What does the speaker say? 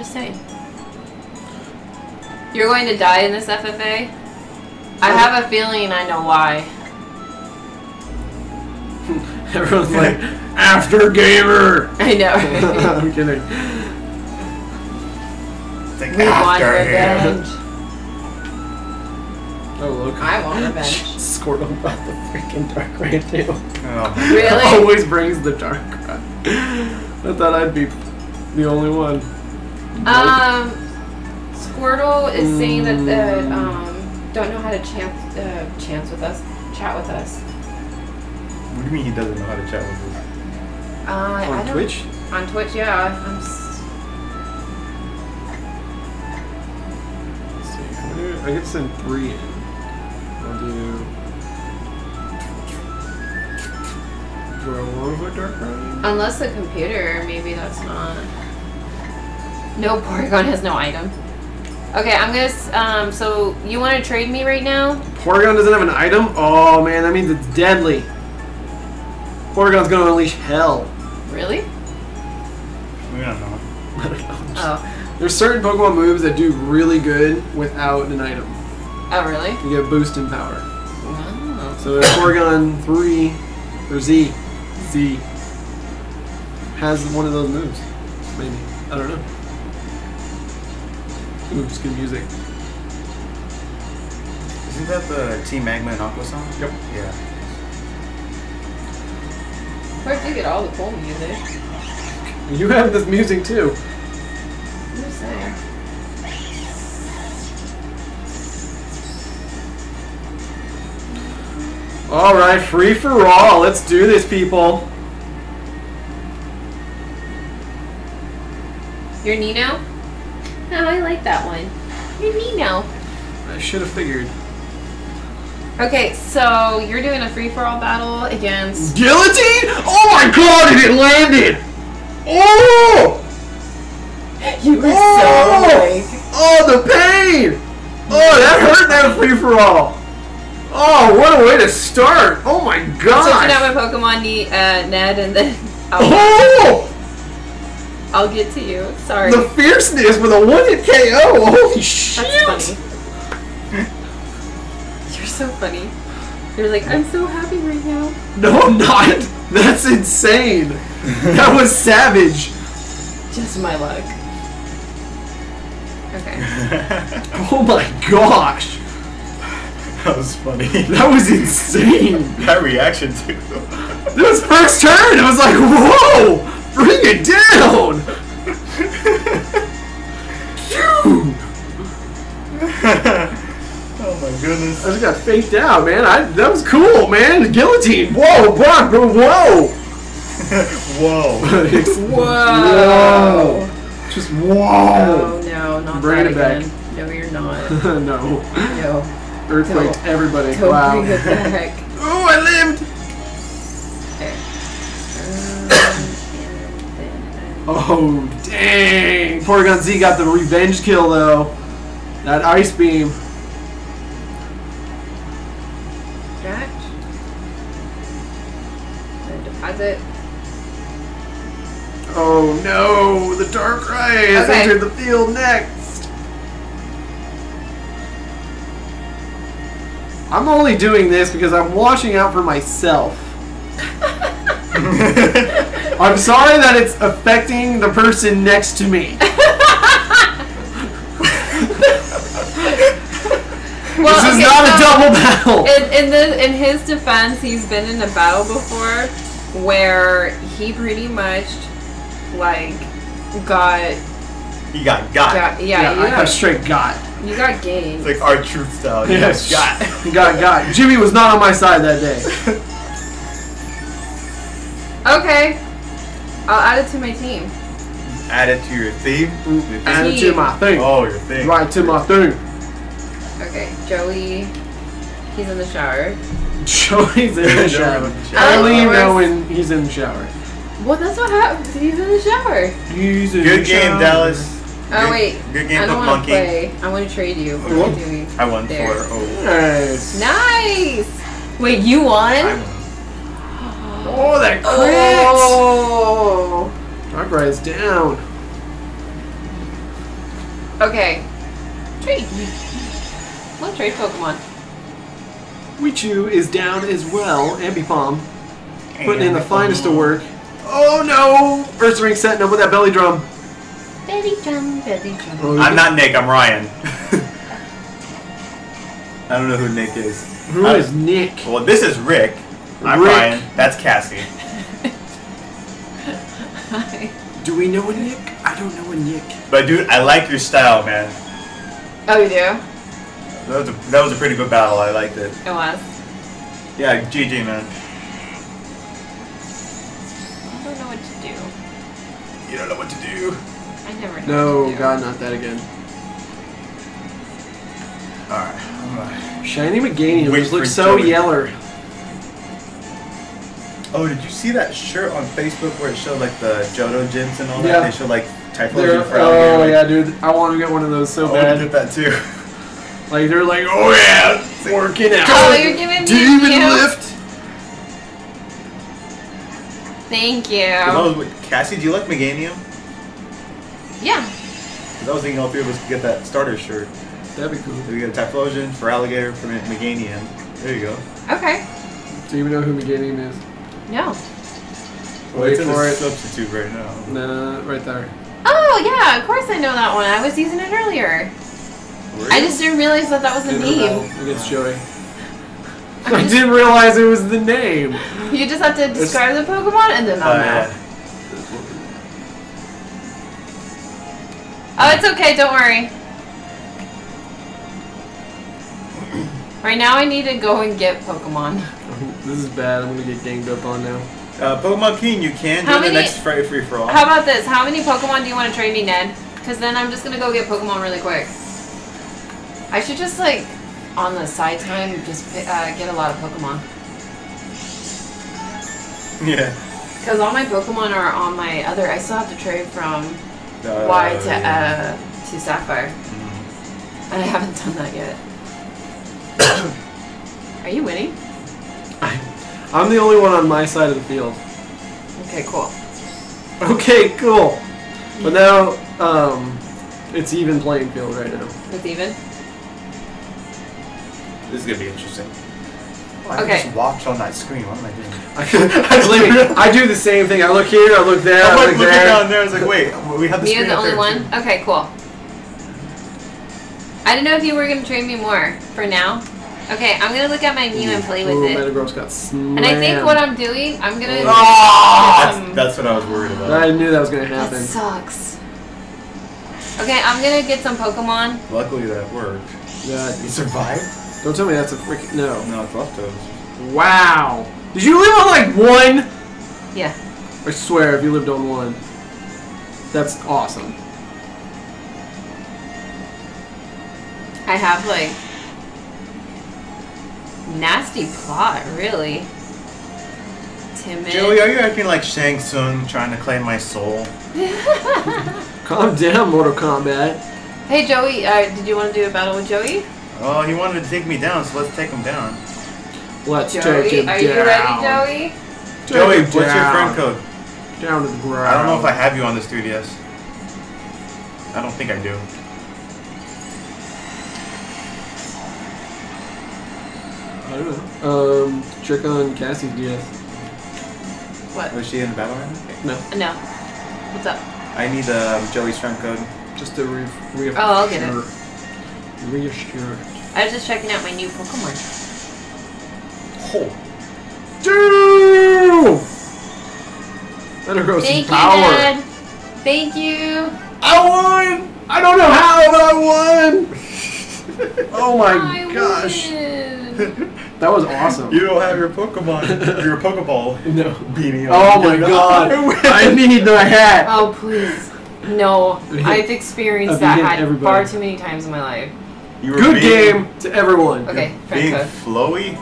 Just saying. You're going to die in this FFA? I have a feeling I know why. Everyone's like, after gamer. I know. I'm kidding. It's like we want after him. revenge. Oh look. I want revenge. Squirtle brought the freaking Darkrai too. Oh. Really? Always brings the dark ray. I thought I'd be the only one. Um, Squirtle is saying that the Mm. um don't know how to chance uh, chance with us, chat with us. What do you mean he doesn't know how to chat with us? Uh, On Twitch? On Twitch, yeah. I'm s- Let's see. I get to send three in. I'll do. Do I want to put Darkrai? unless the computer, maybe that's not. No, Porygon has no item. Okay, I'm gonna. Um, so you want to trade me right now? Porygon doesn't have an item? Oh man, that means it's deadly. Porygon's gonna unleash hell. Really? We don't know. I don't know. Oh. There's certain Pokemon moves that do really good without an item. Oh, really? You get a boost in power. Wow. So if Porygon 3 or Z Z has one of those moves. Maybe. I don't know. Ooh, just good music. Isn't that the Team Magma and Aqua song? Yep. Yeah. Where'd you get all the cool music? You have this music too. I'm just saying. Alright, free for all. Let's do this, people. You're Nino? Oh, I like that one. You're Nino. I should have figured. Okay, so you're doing a free for all battle against. Guillotine? Oh my god, and it landed! Oh! You were Oh! so like. Oh, the pain! Oh, that hurt that free for all. Oh, what a way to start! Oh my Switching god! out my Pokemon ne- uh, Ned, and then I'll, Oh! I'll get to you. Sorry. The fierceness with a one hit KO! Holy shit! That's funny. You're so funny. You're like, I'm so happy right now. No, I'm not! That's insane! That was savage! Just my luck. Okay. Oh my gosh! that was funny. That was insane! that reaction too. It was first turn! It was like, whoa! Bring it down! Oh my goodness. I just got faked out, man. I that was cool, man. Guillotine. Whoa, Brock, bro, whoa. Whoa. It's- Whoa. Just Oh whoa. no, not Bring that it back. again. No, you're not. no. No. Earthquake, Don't- everybody. Don't wow. bring it back. Oh, I lived. Oh, dang. Porygon Z got the revenge kill, though. That ice beam. Scratch. Then deposit. Oh, no. The Darkrai has Okay. entered the field next. I'm only doing this because I'm watching out for myself. I'm sorry that it's affecting the person next to me. Well, this is okay, not a double battle. In, in the in his defense, he's been in a battle before where he pretty much like got he got got. got yeah, yeah, you I got got straight got. you got game. It's like our truth style. You Yes, got. got got. Jimmy was not on my side that day. Okay, I'll add it to my team. Add it to your theme. Your Add it to my thing. Oh, your thing. Right to my thing. Okay, Joey, he's in the shower. Joey's in the shower. Joey's I oh, only know when he's in the shower. Well, that's what happens. He's in the shower. He's in Good the game, shower. Dallas. Oh Good- wait, Good game, I don't want to Monkey. play. I want to trade you. What are you doing? I won There. for oh. Nice. Nice. Wait, you won? I won. Oh, that oh. crit! Oh. Darkrai's down. Okay. Trade. What trade Pokemon? Wichu is down as well. Ambipom putting in the finest of work. Oh no! Earth Ring setting up with that belly drum. Belly drum, belly drum. Oh, I'm not Nick, I'm Ryan. I don't know who Nick is. Who I- is Nick? Well, this is Rick. I'm Rick. Ryan. That's Cassie. Hi. Do we know a Nick? I don't know a Nick. But dude, I like your style, man. Oh, you do? That was a, that was a pretty good battle. I liked it. It was. Yeah, GG, man. I don't know what to do. You don't know what to do. I never know No, what to do. God, not that again. Alright. Shiny Meganium Wait looks so Joey. yeller. Oh, did you see that shirt on Facebook where it showed like the Johto gyms and all Yeah. that? They showed like Typhlosion They're, for oh alligator. yeah, dude, I want to get one of those so bad. I wanna get that too. Like they're like, oh yeah, working out. Oh, you're giving me Demon you. lift. Thank you. Was Cassie, do you like Meganium? Yeah. Because I was thinking all three of us could get that starter shirt. That'd be cool. So we get a Typhlosion Feraligatr for Meganium. There you go. Okay. Do you even know who Meganium is? No. Well, Wait it's in for the it. substitute right now. Nah, right there. Oh, yeah, of course I know that one. I was using it earlier. Were I just didn't realize that that was the In name. battle Against Joey. I'm I didn't realize it was the name. You just have to describe the Pokemon and then I'll know. Oh, it's okay. Don't worry. Right now, I need to go and get Pokemon. This is bad. I'm gonna get ganged up on now. Uh, Pokemon King, you can How do the many- next Friday free for all. How about this? How many Pokemon do you want to trade me, Ned? Because then I'm just gonna go get Pokemon really quick. I should just like on the side time just pi- uh, get a lot of Pokemon. yeah. Because all my Pokemon are on my other. I still have to trade from Uh, Y to yeah. uh, to Sapphire, Mhm. and I haven't done that yet. are you winning? I'm the only one on my side of the field. Okay, cool. Okay, cool. But now, um, it's even playing field right now. It's even. This is gonna be interesting. Why Okay. just watch on that screen? What am I doing? I, believe me, I do the same thing. I look here, I look there, I I'm like look looking there. down there. I was like, wait, we have the Me is screen the only one? too. Okay, cool. I didn't know if you were going to trade me more for now. Okay, I'm going to look at my Mew and play with Ooh, it. Metagross got slammed. And I think what I'm doing, I'm going to... Oh, that's, that's what I was worried about. I knew that was gonna That happen. sucks. Okay, I'm going to get some Pokemon. Luckily that worked. Yeah, You survived? don't tell me that's a freaking no. No, it's leftovers. Wow. Did you live on like one? Yeah. I swear, if you lived on one, that's awesome. I have, like... Nasty plot, really. Timid. Joey, are you acting like Shang Tsung trying to claim my soul? Calm down, Mortal Kombat. hey, Joey, uh, did you want to do a battle with Joey? Oh, he wanted to take me down, so let's take him down. Let's take Joey, him are you down. ready, Joey? Take Joey, him what's your down. friend code? Down to the ground. I don't know if I have you on this 3DS. I don't think I do. I don't know. Um, trick on Cassie's DS. What? Was she in the battle right now? No, No. What's up? I need um, Joey's friend code. just to re- re- Oh, I'll get it. Reassure. I was just checking out my new Pokemon. Oh. Dude! Metagross Thank is you, power. Dad. Thank you. I won! I don't know how, but I won! oh my I gosh. win. That was awesome. You don't have your Pokemon, your Pokeball no. beanie on. Oh my god. I need the hat. Oh please. No, I've experienced I've that hat everybody. far too many times in my life. You were Good being, game to everyone. Okay, Being code. flowy?